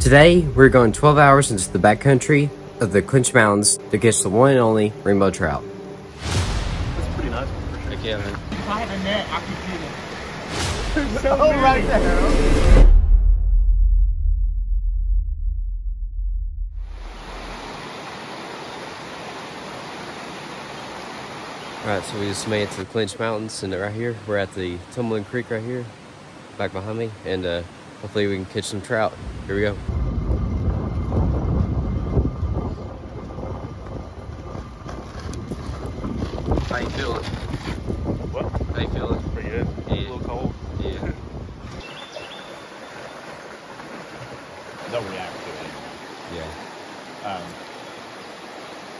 Today, we're going 12 hours into the backcountry of the Clinch Mountains to catch the one and only rainbow trout. That's pretty nice one for sure. Heck yeah, man. If I had a net, I could get it. oh, right there. Alright, so we just made it to the Clinch Mountains and right here, we're at the Tumbling Creek right here, back behind me, and uh, hopefully we can catch some trout. Here we go. How you feeling? What? How you feeling? Pretty good. Yeah. A little cold. Yeah. They'll react to it. Yeah. Um,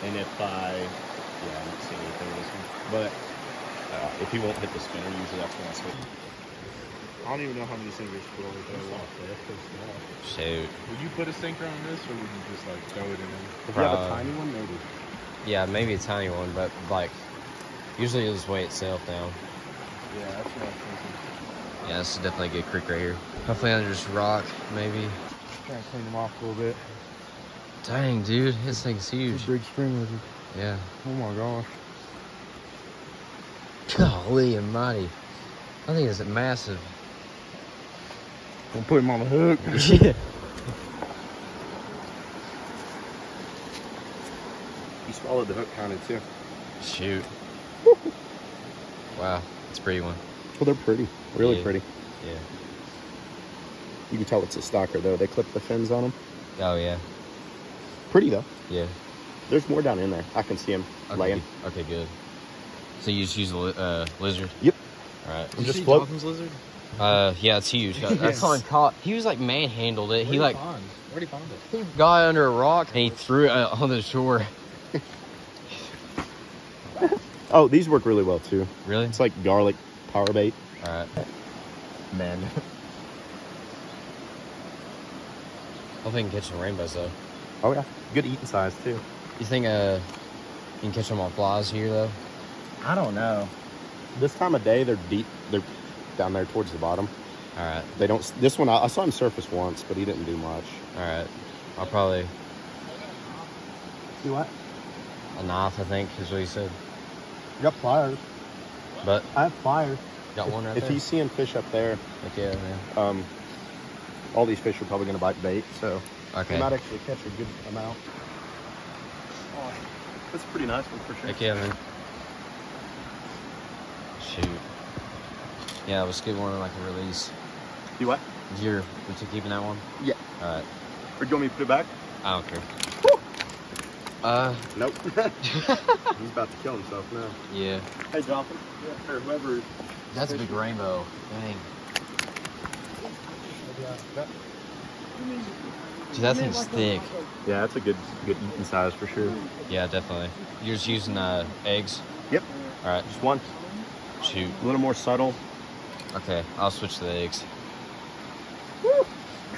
and if I, yeah, I don't see anything but uh, if he won't hit the spinner, usually that's when I switch. I don't even know how many singers put over there. Shoot. Would you put a sinker on this, or would you just like throw it in there? If you have a tiny one, maybe. Yeah, maybe a tiny one, but like, usually it'll just weigh itself down. Yeah, that's what I was thinking. Yeah, this is definitely a good creek right here. Hopefully under this rock, maybe. Trying to clean them off a little bit. Dang, dude, this thing's huge. Big spring lizard. Yeah. Oh my gosh. Golly almighty. I think it's massive. Don't put him on the hook. yeah. He swallowed the hook kind of too. Shoot. wow, it's a pretty one. Well, they're pretty. Really Yeah. pretty. Yeah. You can tell it's a stocker though. They clip the fins on them. Oh, yeah. Pretty though. Yeah. There's more down in there. I can see him Okay, laying. okay good. So you just use a li- uh, lizard? Yep. Alright. I'm just float. lizard? Uh, yeah, it's huge. That's Yes. someone caught. He was like manhandled it. He like Where'd he find it? he got under a rock and he threw it uh, on the shore. Oh, these work really well too. Really? It's like garlic power bait. Alright. Man. Hopefully we can catch some rainbows though. Oh yeah. Good eating size too. You think uh you can catch them on flies here though? I don't know. This time of day, they're deep. They're down there towards the bottom. Alright, They don't. This one, I, I saw him surface once, but he didn't do much. alright. I'll probably Do what? a knife I think is what he said. You got pliers. But I have pliers. got one right if there. he's seeing fish up there, Heck yeah, man. um, all these fish are probably going to bite bait, so Okay. you might actually catch a good amount. That's a pretty nice one for sure. Heck yeah, man. Shoot. Yeah, let's get one like a release. You what? You're, took keeping that one? Yeah. Alright. Or do you want me to put it back? I don't care. Uh, Nope. he's about to kill himself now. yeah. Hey, Jonathan. Yeah. Or whoever. That's a big rainbow. Dang. Dude, that thing's thick. Yeah, that's a good good eating size for sure. Yeah, definitely. You're just using uh, eggs? Yep. Alright, Just one. shoot. A little more subtle. Okay, I'll switch to the eggs.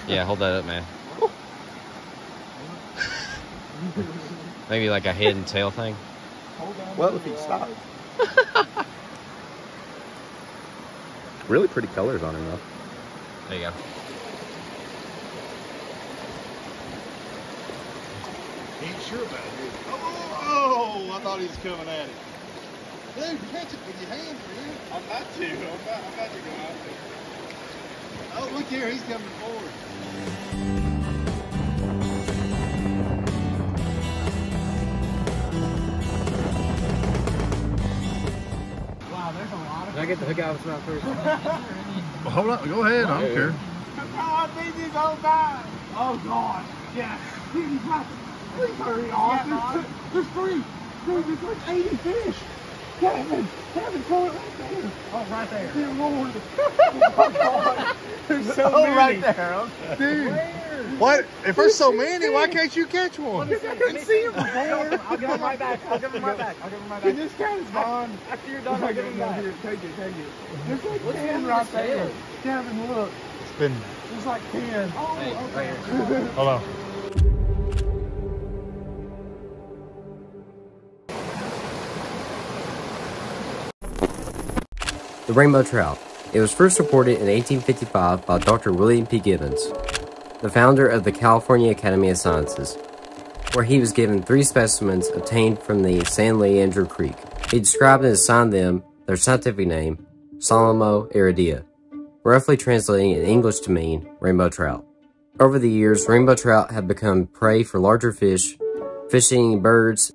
Yeah, hold that up, man. Maybe like a head and tail thing. Well, if he stopped. really pretty colors on him though. There you go. Ain't sure about it. Oh, I thought he was coming at it. Dude, catch it with your hands, man. I'm about to. I'm about, I'm about to go out there. Oh, look here. He's coming forward. Wow, there's a lot of. Did I get the hook out of his mouth first? hold on. Go ahead. I don't care. Oh, I've been this whole time. Oh, God. Yes. Dude. Please hurry on. There's, there's three. Dude, there's like 80 fish. Kevin, Kevin, throw it right there. Oh, right there. Dear Lord. oh, God. There's so Oh, many. right there. Okay. Dude. Where? What? If there's so many, why can't you catch one? I couldn't see him before. I'll give him right back. I'll give him right back. I'll give him right back. This cat's gone. After you're done, I'll give him back. Here, take it, take it. There's like 10 right there. Kevin, look. It's been. There's like 10. Oh, okay. Hold on. The rainbow trout. It was first reported in 1855 by Dr. William P. Gibbons. the founder of the California Academy of Sciences, where he was given three specimens obtained from the San Leandro Creek. He described and assigned them their scientific name, Salmo iridia, roughly translating in English to mean rainbow trout. Over the years, rainbow trout have become prey for larger fish, fishing birds,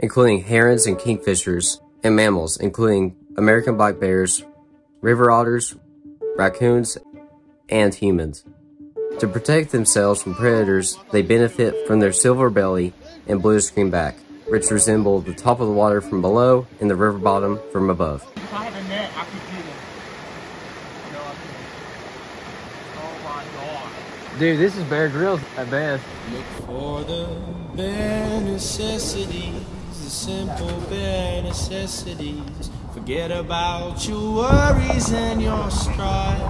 including herons and kingfishers, and mammals, including American black bears, river otters, raccoons, and humans. To protect themselves from predators, they benefit from their silver belly and bluish green back, which resemble the top of the water from below and the river bottom from above. If I had a net, I could get it. No, I. Oh my god. Dude, this is Bear Grylls at best. Look for the bare necessities, the simple bare necessities. Forget about your worries and your strife.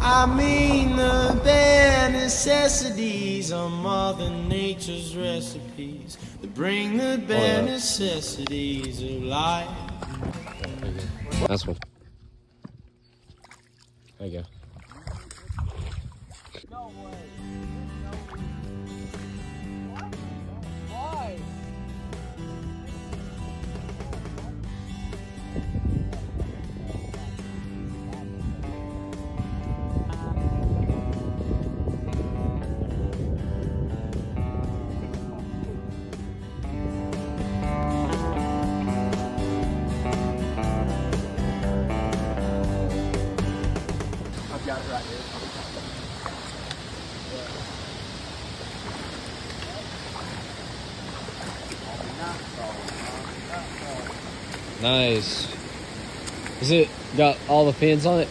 I mean the bare necessities are Mother Nature's recipes that bring the bare necessities of life. That's one. There you go. Nice. Is it got all the fins on it?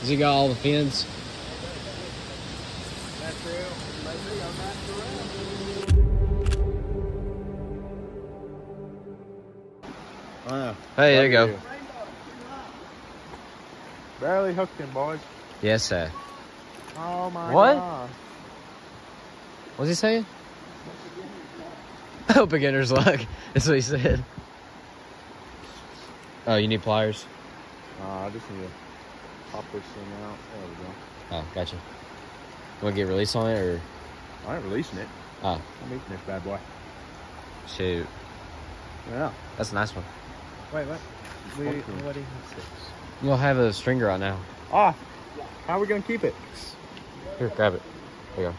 Has it got all the fins? I know. Hey, there you go. Barely hooked him, boys. Yes, sir. Oh my What? god. What's he saying? Oh, beginner's luck. That's what he said. Oh, you need pliers? Uh, I just need to pop this thing out. There we go. Oh, gotcha. You want to get release on it or? I ain't releasing it. Oh, I'm eating this bad boy. shoot. Yeah. That's a nice one. Wait, what? We, Okay. what is You'll have a stringer right now. Ah, how are we gonna keep it? Here, grab it. There you go.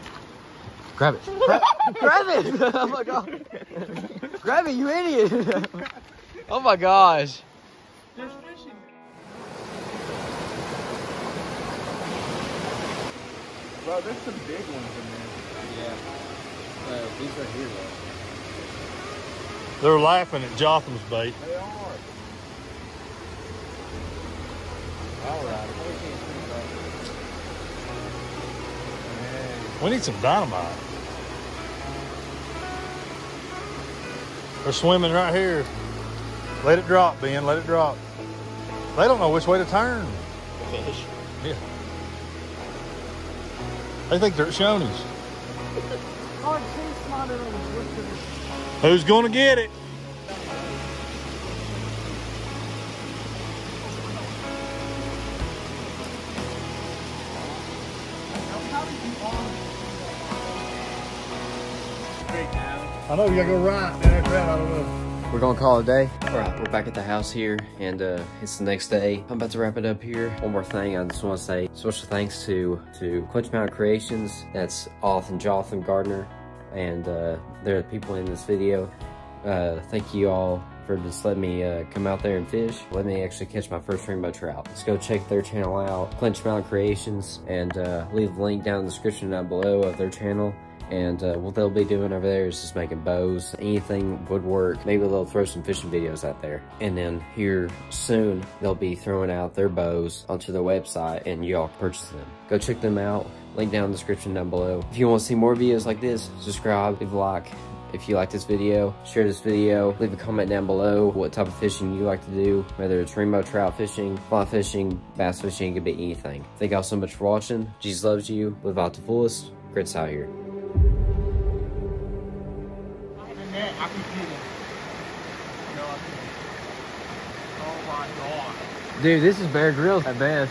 Grab it. Grab, grab it! oh my god. grab it, you idiot! oh my gosh. Bro, there's some big ones in there. Yeah. Uh, these right here though. They're laughing at Jotham's bait. They are. Alright. We need some dynamite. They're swimming right here. Let it drop, Ben. Let it drop. They don't know which way to turn. Fish. Yeah. They think they're at Shoney's. She's smarter than a Who's gonna get it? I know you gotta go right. That, I don't know. We're gonna call it a day. All right, we're back at the house here, and uh, it's the next day. I'm about to wrap it up here. One more thing, I just want to say special thanks to to Clinch Mountain Creations. That's Oth and Jotham Gardner, and uh, they're the people in this video. Uh, thank you all for just letting me uh, come out there and fish. Let me actually catch my first rainbow trout. Let's go check their channel out, Clinch Mountain Creations, and uh, leave a link down in the description down below of their channel. And uh, what they'll be doing over there is just making bows, anything woodwork. Maybe they'll throw some fishing videos out there. And then here soon, they'll be throwing out their bows onto their website and you all purchase them. Go check them out. Link down in the description down below. If you want to see more videos like this, subscribe, leave a like. If you like this video, share this video, leave a comment down below what type of fishing you like to do, whether it's rainbow trout fishing, fly fishing, bass fishing, it could be anything. Thank y'all so much for watching. Jesus loves you. Live out the fullest. Grits out here. Dude, this is Bear Grylls at best.